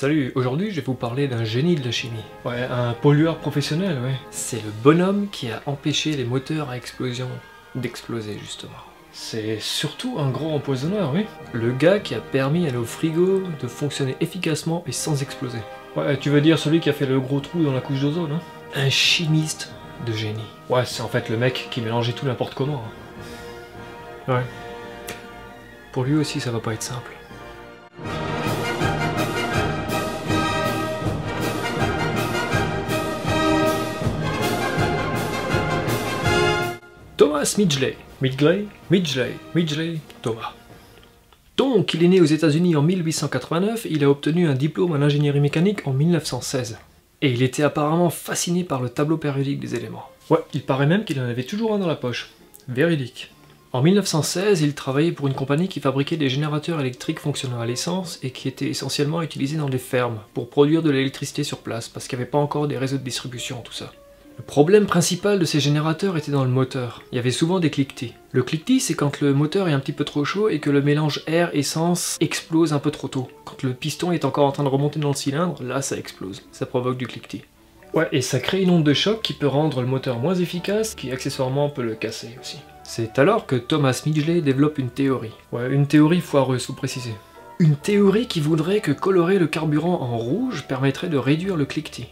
Salut, aujourd'hui je vais vous parler d'un génie de la chimie. Ouais, un pollueur professionnel, ouais. C'est le bonhomme qui a empêché les moteurs à explosion d'exploser, justement. C'est surtout un gros empoisonneur, oui. Le gars qui a permis à nos frigos de fonctionner efficacement et sans exploser. Ouais, tu veux dire celui qui a fait le gros trou dans la couche d'ozone, hein Un chimiste de génie. Ouais, c'est en fait le mec qui mélangeait tout n'importe comment. hein. Ouais. Pour lui aussi, ça va pas être simple. Thomas Midgley. Midgley? Midgley. Midgley. Thomas. Donc, il est né aux États-Unis en 1889 il a obtenu un diplôme en ingénierie mécanique en 1916. Et il était apparemment fasciné par le tableau périodique des éléments. Ouais, il paraît même qu'il en avait toujours un dans la poche. Véridique. En 1916, il travaillait pour une compagnie qui fabriquait des générateurs électriques fonctionnant à l'essence et qui étaient essentiellement utilisés dans des fermes pour produire de l'électricité sur place parce qu'il n'y avait pas encore des réseaux de distribution, tout ça. Le problème principal de ces générateurs était dans le moteur. Il y avait souvent des cliquetis. Le cliquetis, c'est quand le moteur est un petit peu trop chaud et que le mélange air-essence explose un peu trop tôt. Quand le piston est encore en train de remonter dans le cylindre, là ça explose. Ça provoque du cliquetis. Ouais, et ça crée une onde de choc qui peut rendre le moteur moins efficace, qui accessoirement peut le casser aussi. C'est alors que Thomas Midgley développe une théorie. Ouais, une théorie foireuse, faut préciser. Une théorie qui voudrait que colorer le carburant en rouge permettrait de réduire le cliquetis.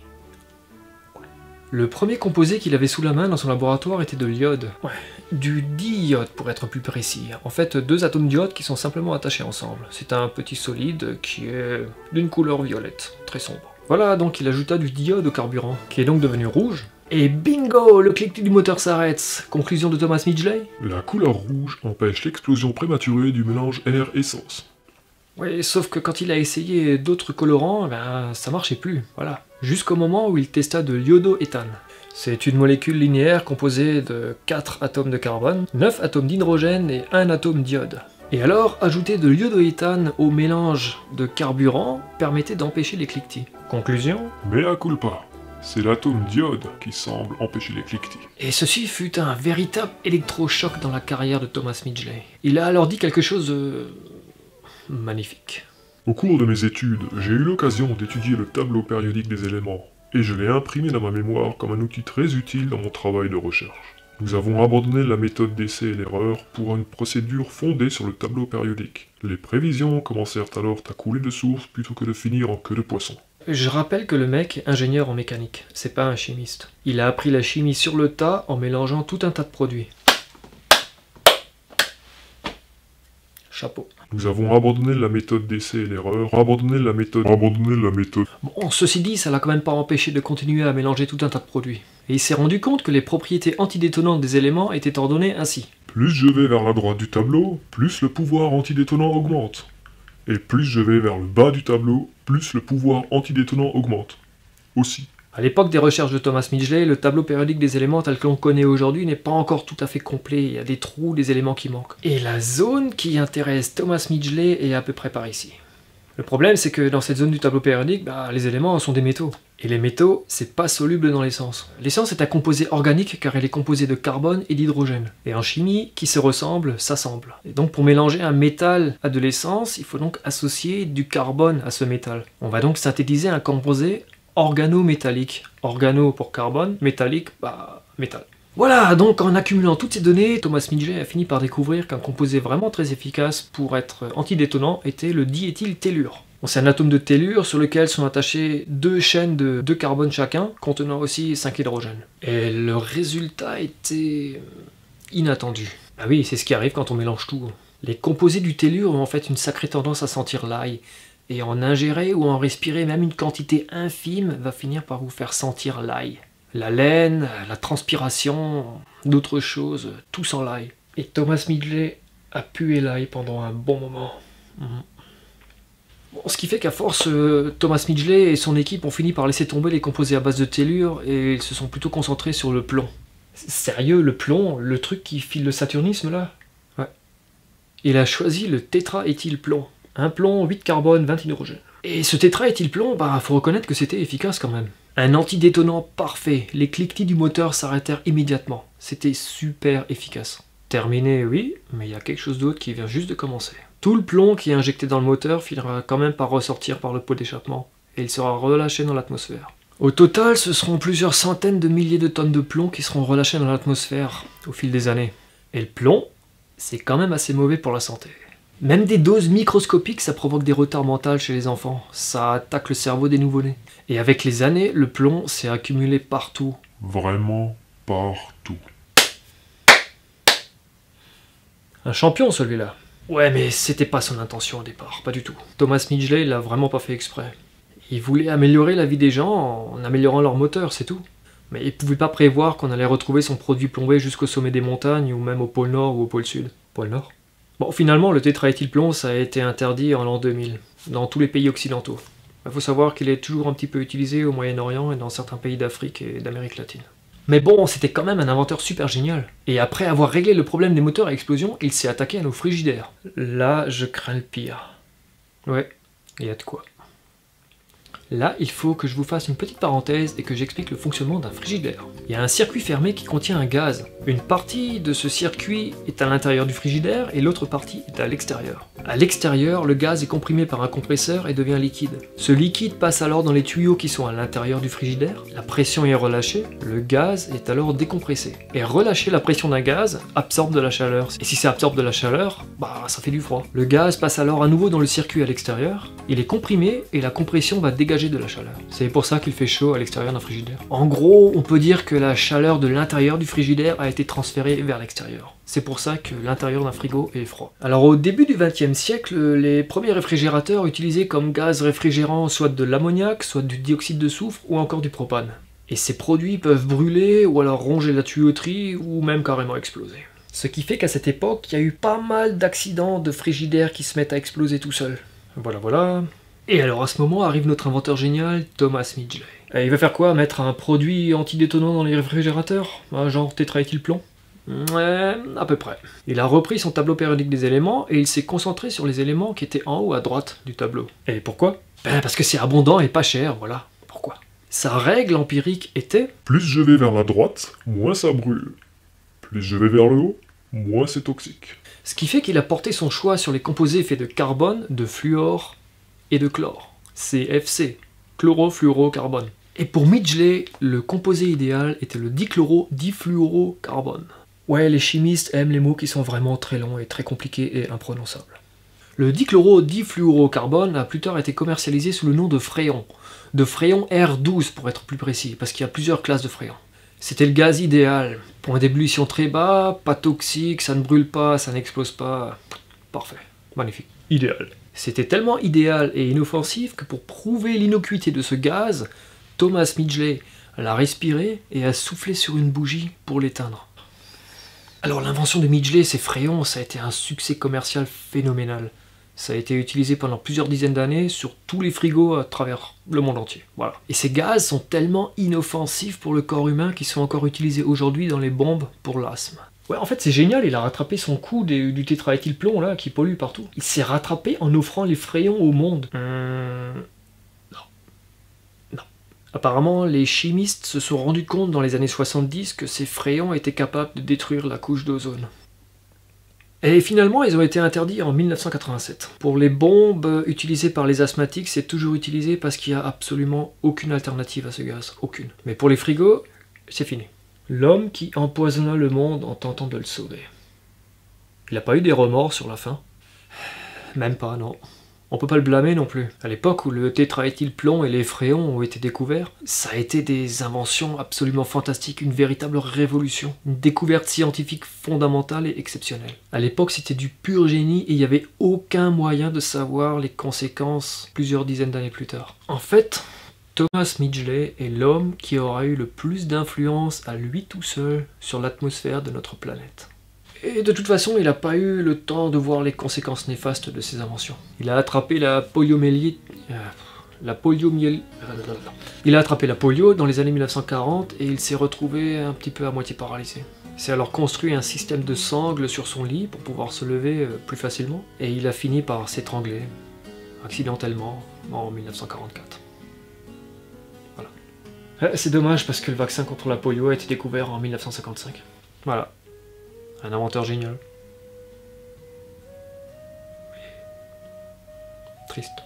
Le premier composé qu'il avait sous la main dans son laboratoire était de l'iode. Ouais, du diode pour être plus précis. En fait, deux atomes d'iode qui sont simplement attachés ensemble. C'est un petit solide qui est d'une couleur violette, très sombre. Voilà, donc il ajouta du diode au carburant, qui est donc devenu rouge. Et bingo, le cliquetis du moteur s'arrête. Conclusion de Thomas Midgley La couleur rouge empêche l'explosion prématurée du mélange air-essence. Oui, sauf que quand il a essayé d'autres colorants, ben, ça marchait plus, voilà. Jusqu'au moment où il testa de l'iodoéthane. C'est une molécule linéaire composée de 4 atomes de carbone, 9 atomes d'hydrogène et 1 atome d'iode. Et alors, ajouter de l'iodoéthane au mélange de carburant permettait d'empêcher les cliquetis. Conclusion Mea culpa. C'est l'atome d'iode qui semble empêcher les cliquetis. Et ceci fut un véritable électrochoc dans la carrière de Thomas Midgley. Il a alors dit quelque chose de... magnifique. Au cours de mes études, j'ai eu l'occasion d'étudier le tableau périodique des éléments, et je l'ai imprimé dans ma mémoire comme un outil très utile dans mon travail de recherche. Nous avons abandonné la méthode d'essai et l'erreur pour une procédure fondée sur le tableau périodique. Les prévisions commencèrent alors à couler de source plutôt que de finir en queue de poisson. Je rappelle que le mec est ingénieur en mécanique, c'est pas un chimiste. Il a appris la chimie sur le tas en mélangeant tout un tas de produits. Chapeau. Nous avons abandonné la méthode d'essai et l'erreur, abandonné la méthode, abandonné la méthode. Bon, ceci dit, ça l'a quand même pas empêché de continuer à mélanger tout un tas de produits. Et il s'est rendu compte que les propriétés antidétonantes des éléments étaient ordonnées ainsi. Plus je vais vers la droite du tableau, plus le pouvoir antidétonant augmente. Et plus je vais vers le bas du tableau, plus le pouvoir antidétonant augmente. Aussi. À l'époque des recherches de Thomas Midgley, le tableau périodique des éléments tel que l'on connaît aujourd'hui n'est pas encore tout à fait complet, il y a des trous, des éléments qui manquent. Et la zone qui intéresse Thomas Midgley est à peu près par ici. Le problème c'est que dans cette zone du tableau périodique, bah, les éléments sont des métaux. Et les métaux, c'est pas soluble dans l'essence. L'essence est un composé organique car elle est composée de carbone et d'hydrogène. Et en chimie, qui se ressemblent, s'assemblent. Et donc pour mélanger un métal à de l'essence, il faut donc associer du carbone à ce métal. On va donc synthétiser un composé organométallique. Organo pour carbone, métallique, bah métal. Voilà, donc en accumulant toutes ces données, Thomas Midgley a fini par découvrir qu'un composé vraiment très efficace pour être antidétonant était le diéthyltellure. Bon, c'est un atome de tellure sur lequel sont attachées deux chaînes de deux carbone chacun, contenant aussi 5 hydrogènes. Et le résultat était inattendu. Ah oui, c'est ce qui arrive quand on mélange tout. Les composés du tellure ont en fait une sacrée tendance à sentir l'ail, et en ingérer ou en respirer même une quantité infime va finir par vous faire sentir l'ail. La laine, la transpiration, d'autres choses, tout sent l'ail. Et Thomas Midgley a pué l'ail pendant un bon moment. Mhm. Bon, ce qui fait qu'à force, euh, Thomas Midgley et son équipe ont fini par laisser tomber les composés à base de tellure et ils se sont plutôt concentrés sur le plomb. Sérieux, le plomb, le truc qui file le saturnisme là? Ouais. Il a choisi le tétraéthylplomb. Un plomb, 8 carbone, 20 hydrogène. Et ce tétraéthylplomb, bah faut reconnaître que c'était efficace quand même. Un antidétonant parfait, les cliquetis du moteur s'arrêtèrent immédiatement. C'était super efficace. Terminé, oui, mais il y a quelque chose d'autre qui vient juste de commencer. Tout le plomb qui est injecté dans le moteur finira quand même par ressortir par le pot d'échappement. et il sera relâché dans l'atmosphère. Au total, ce seront plusieurs centaines de milliers de tonnes de plomb qui seront relâchées dans l'atmosphère au fil des années. Et le plomb, c'est quand même assez mauvais pour la santé. Même des doses microscopiques, ça provoque des retards mentaux chez les enfants. Ça attaque le cerveau des nouveau-nés. Et avec les années, le plomb s'est accumulé partout. Vraiment partout. Un champion celui-là. Ouais, mais c'était pas son intention au départ, pas du tout. Thomas Midgley l'a vraiment pas fait exprès. Il voulait améliorer la vie des gens en améliorant leur moteur, c'est tout. Mais il pouvait pas prévoir qu'on allait retrouver son produit plombé jusqu'au sommet des montagnes ou même au pôle Nord ou au pôle Sud. Pôle Nord? Bon, finalement, le tétraéthylplomb, ça a été interdit en l'an 2000, dans tous les pays occidentaux. Il faut savoir qu'il est toujours un petit peu utilisé au Moyen-Orient et dans certains pays d'Afrique et d'Amérique latine. Mais bon, c'était quand même un inventeur super génial. Et après avoir réglé le problème des moteurs à explosion, il s'est attaqué à nos frigidaires. Là, je crains le pire. Ouais, il y a de quoi. Là, il faut que je vous fasse une petite parenthèse et que j'explique le fonctionnement d'un frigidaire. Il y a un circuit fermé qui contient un gaz. Une partie de ce circuit est à l'intérieur du frigidaire et l'autre partie est à l'extérieur. À l'extérieur, le gaz est comprimé par un compresseur et devient liquide. Ce liquide passe alors dans les tuyaux qui sont à l'intérieur du frigidaire, la pression est relâchée, le gaz est alors décompressé. Et relâcher la pression d'un gaz absorbe de la chaleur. Et si ça absorbe de la chaleur, bah ça fait du froid. Le gaz passe alors à nouveau dans le circuit à l'extérieur, il est comprimé et la compression va dégager de la chaleur. C'est pour ça qu'il fait chaud à l'extérieur d'un frigidaire. En gros, on peut dire que la chaleur de l'intérieur du frigidaire a été transférée vers l'extérieur. C'est pour ça que l'intérieur d'un frigo est froid. Alors au début du XXe siècle, les premiers réfrigérateurs utilisaient comme gaz réfrigérant soit de l'ammoniac, soit du dioxyde de soufre ou encore du propane. Et ces produits peuvent brûler ou alors ronger la tuyauterie ou même carrément exploser. Ce qui fait qu'à cette époque, il y a eu pas mal d'accidents de frigidaires qui se mettent à exploser tout seuls. Voilà, voilà. Et alors à ce moment arrive notre inventeur génial, Thomas Midgley. Il va faire quoi? Mettre un produit antidétonant dans les réfrigérateurs? Genre tétraéthylplomb? Ouais, à peu près. Il a repris son tableau périodique des éléments et il s'est concentré sur les éléments qui étaient en haut à droite du tableau. Et pourquoi? Ben parce que c'est abondant et pas cher, voilà. Pourquoi? Sa règle empirique était Plus je vais vers la droite, moins ça brûle. Plus je vais vers le haut, moins c'est toxique. Ce qui fait qu'il a porté son choix sur les composés faits de carbone, de fluor et de chlore. CFC, chlorofluorocarbone. Et pour Midgley, le composé idéal était le dichloro-difluorocarbone. Ouais, les chimistes aiment les mots qui sont vraiment très longs et très compliqués et imprononçables. Le dichloro-difluorocarbone a plus tard été commercialisé sous le nom de fréon, de fréon R12 pour être plus précis, parce qu'il y a plusieurs classes de fréon. C'était le gaz idéal, point d'ébullition très bas, pas toxique, ça ne brûle pas, ça n'explose pas. Parfait, magnifique, idéal. C'était tellement idéal et inoffensif que pour prouver l'innocuité de ce gaz, Thomas Midgley l'a respiré et a soufflé sur une bougie pour l'éteindre. Alors l'invention de Midgley, ces frayons, ça a été un succès commercial phénoménal. Ça a été utilisé pendant plusieurs dizaines d'années sur tous les frigos à travers le monde entier. Voilà. Et ces gaz sont tellement inoffensifs pour le corps humain qu'ils sont encore utilisés aujourd'hui dans les bombes pour l'asthme. Ouais, en fait, c'est génial, il a rattrapé son coup du, tétraéthylplomb, là, qui pollue partout. Il s'est rattrapé en offrant les frayons au monde. Non. Apparemment, les chimistes se sont rendus compte dans les années 70 que ces frayons étaient capables de détruire la couche d'ozone. Et finalement, ils ont été interdits en 1987. Pour les bombes utilisées par les asthmatiques, c'est toujours utilisé parce qu'il n'y a absolument aucune alternative à ce gaz. Aucune. Mais pour les frigos, c'est fini. L'homme qui empoisonna le monde en tentant de le sauver. Il n'a pas eu des remords sur la fin? Même pas, non. On peut pas le blâmer non plus. À l'époque où le tétraéthylplomb et les fréons ont été découverts, ça a été des inventions absolument fantastiques, une véritable révolution, une découverte scientifique fondamentale et exceptionnelle. À l'époque, c'était du pur génie et il n'y avait aucun moyen de savoir les conséquences plusieurs dizaines d'années plus tard. En fait, Thomas Midgley est l'homme qui aura eu le plus d'influence à lui tout seul sur l'atmosphère de notre planète. Et de toute façon, il n'a pas eu le temps de voir les conséquences néfastes de ses inventions. Il a attrapé la poliomyélite... euh, la poliomyélite... Il a attrapé la polio dans les années 1940 et il s'est retrouvé un petit peu à moitié paralysé. Il s'est alors construit un système de sangles sur son lit pour pouvoir se lever euh, plus facilement et il a fini par s'étrangler, accidentellement, en 1944. Euh, C'est dommage parce que le vaccin contre la polio a été découvert en 1955. Voilà. Un inventeur génial. Triste.